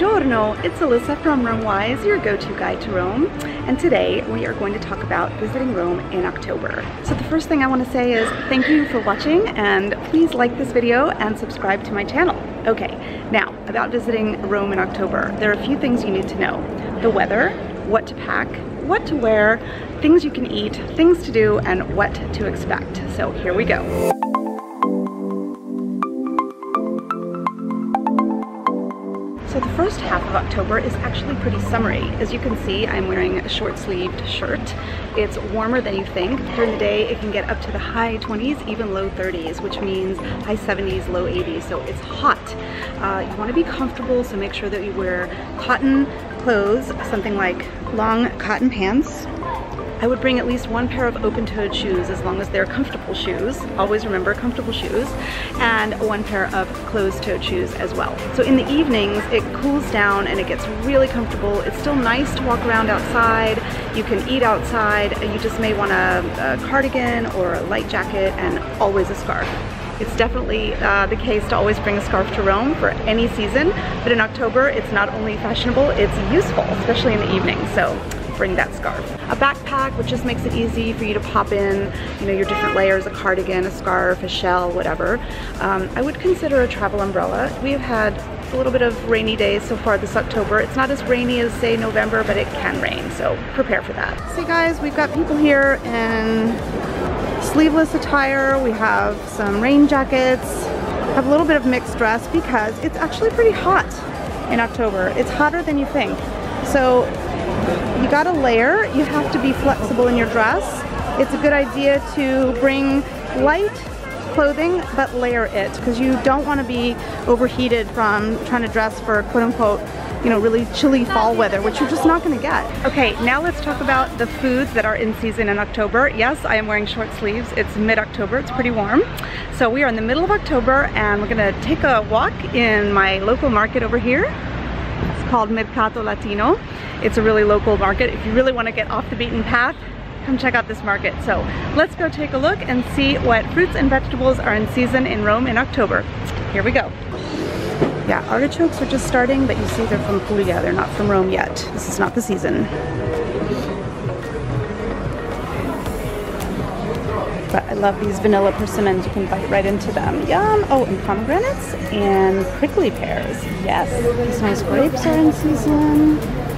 Buongiorno, it's Alyssa from RomeWise, your go-to guide to Rome. And today we are going to talk about visiting Rome in October. So the first thing I want to say is thank you for watching and please like this video and subscribe to my channel. Okay, now about visiting Rome in October. There are a few things you need to know. The weather, what to pack, what to wear, things you can eat, things to do, and what to expect. So here we go. First half of October is actually pretty summery. As you can see, I'm wearing a short sleeved shirt. It's warmer than you think. During the day, it can get up to the high 20s, even low 30s, which means high 70s, low 80s, so it's hot. Uh, you wanna be comfortable, so make sure that you wear cotton clothes, something like long cotton pants, I would bring at least one pair of open-toed shoes as long as they're comfortable shoes. Always remember comfortable shoes. And one pair of closed-toed shoes as well. So in the evenings, it cools down and it gets really comfortable. It's still nice to walk around outside. You can eat outside. You just may want a, a cardigan or a light jacket and always a scarf. It's definitely uh, the case to always bring a scarf to Rome for any season, but in October, it's not only fashionable, it's useful, especially in the evening. So bring that scarf. A backpack, which just makes it easy for you to pop in, you know, your different layers, a cardigan, a scarf, a shell, whatever. Um, I would consider a travel umbrella. We have had a little bit of rainy days so far this October. It's not as rainy as say November, but it can rain, so prepare for that. See guys, we've got people here in sleeveless attire. We have some rain jackets, have a little bit of mixed dress because it's actually pretty hot in October. It's hotter than you think. So you gotta layer. You have to be flexible in your dress. It's a good idea to bring light clothing but layer it because you don't want to be overheated from trying to dress for quote unquote you know really chilly fall weather which you're just not to get. Okay now let's talk about the foods that are in season in October. Yes I am wearing short sleeves it's mid-October it's pretty warm so we are in the middle of October and we're gonna take a walk in my local market over here it's called Mercato Latino it's a really local market. If you really want to get off the beaten path, come check out this market. So let's go take a look and see what fruits and vegetables are in season in Rome in October. Here we go. Yeah, artichokes are just starting, but you see they're from Puglia. They're not from Rome yet. This is not the season. But I love these vanilla persimmons. You can bite right into them. Yum! Oh, and pomegranates and prickly pears. Yes. These nice grapes are in season.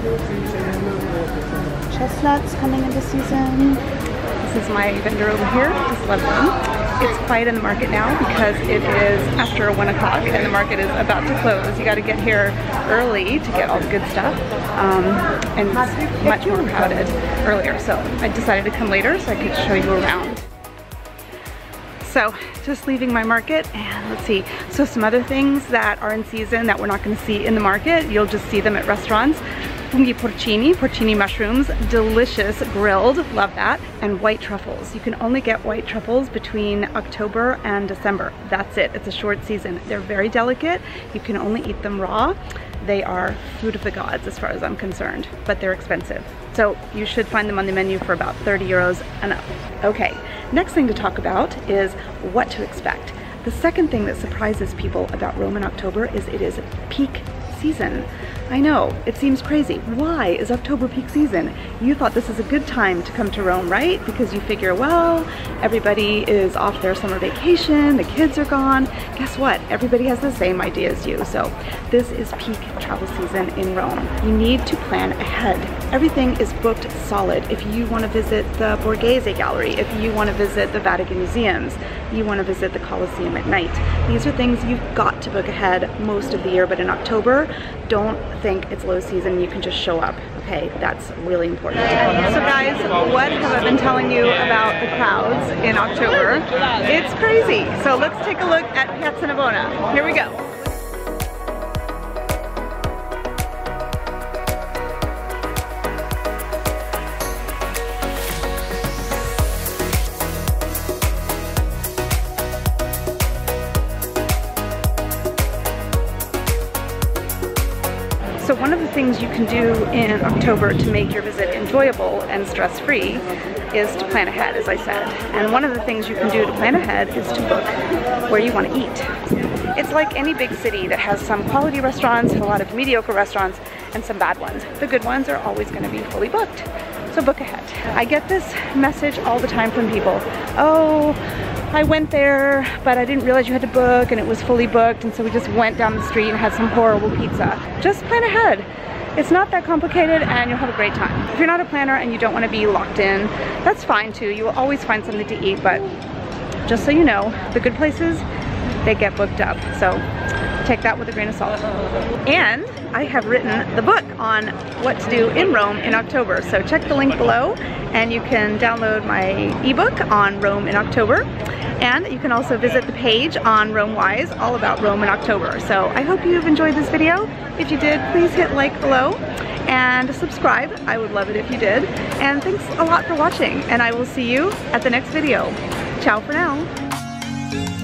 Chestnuts coming into season. This is my vendor over here. Just love them. It's quiet in the market now because it is after 1 o'clock and the market is about to close. You got to get here early to get all the good stuff. Um, and it's much more crowded earlier. So I decided to come later so I could show you around. So just leaving my market and let's see. So some other things that are in season that we're not gonna see in the market, you'll just see them at restaurants. Funghi porcini, porcini mushrooms, delicious, grilled, love that, and white truffles. You can only get white truffles between October and December. That's it, it's a short season. They're very delicate, you can only eat them raw. They are food of the gods as far as I'm concerned, but they're expensive. So you should find them on the menu for about 30 euros and up. Okay, next thing to talk about is what to expect. The second thing that surprises people about Rome in October is it is peak season. I know, it seems crazy. Why is October peak season? You thought this is a good time to come to Rome, right? Because you figure, well, everybody is off their summer vacation, the kids are gone. Guess what? Everybody has the same idea as you. So this is peak travel season in Rome. You need to plan ahead. Everything is booked solid. If you want to visit the Borghese Gallery, if you want to visit the Vatican Museums, you want to visit the Colosseum at night. These are things you've got to book ahead most of the year, but in October, don't think it's low season, you can just show up. Okay, that's really important. So guys, what have I been telling you about the crowds in October? It's crazy. So let's take a look at Piazza Navona. Here we go. Things you can do in October to make your visit enjoyable and stress-free is to plan ahead, as I said. And one of the things you can do to plan ahead is to book where you want to eat. It's like any big city that has some quality restaurants, a lot of mediocre restaurants, and some bad ones. The good ones are always gonna be fully booked. So book ahead. I get this message all the time from people. Oh, I went there, but I didn't realize you had to book and it was fully booked. And so we just went down the street and had some horrible pizza. Just plan ahead. It's not that complicated and you'll have a great time. If you're not a planner and you don't want to be locked in, that's fine too. You will always find something to eat, but just so you know, the good places, they get booked up. So take that with a grain of salt. And I have written the book on what to do in Rome in October. So check the link below and you can download my ebook on Rome in October. And you can also visit the page on RomeWise all about Rome in October. So I hope you've enjoyed this video. If you did, please hit like below and subscribe. I would love it if you did. And thanks a lot for watching and I will see you at the next video. Ciao for now.